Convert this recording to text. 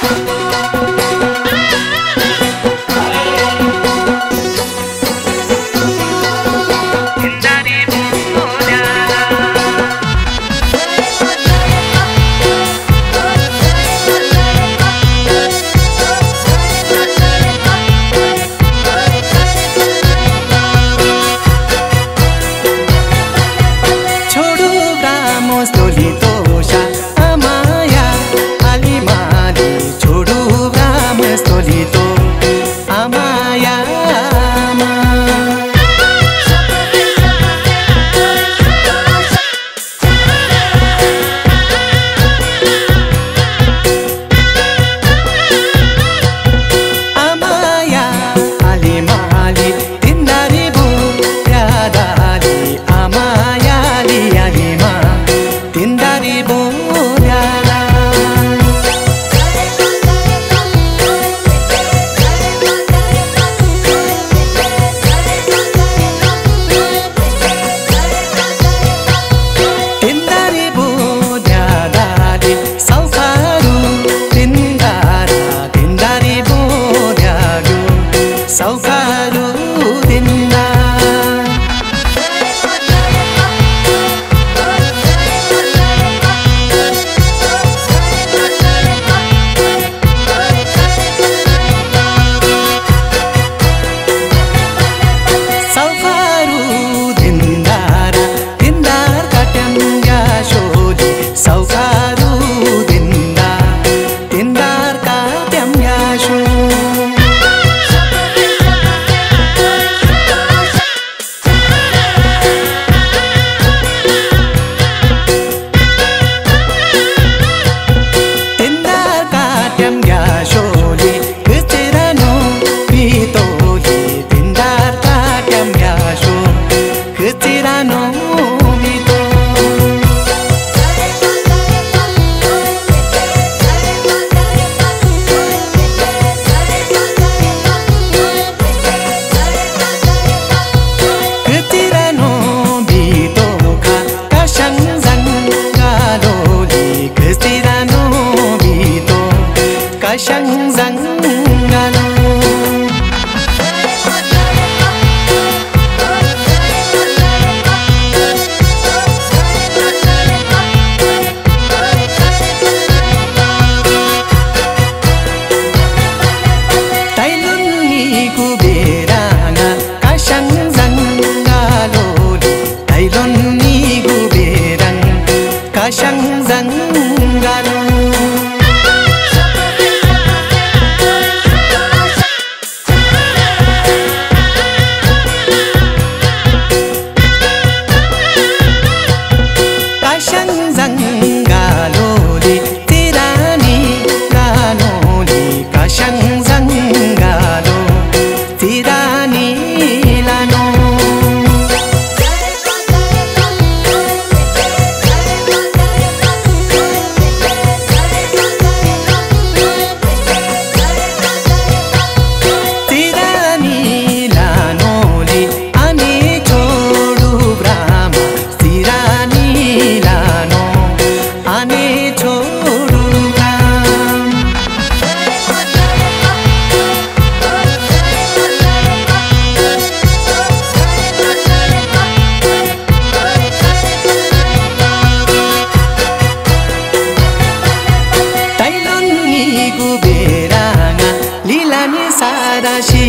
사 라시교리 다이런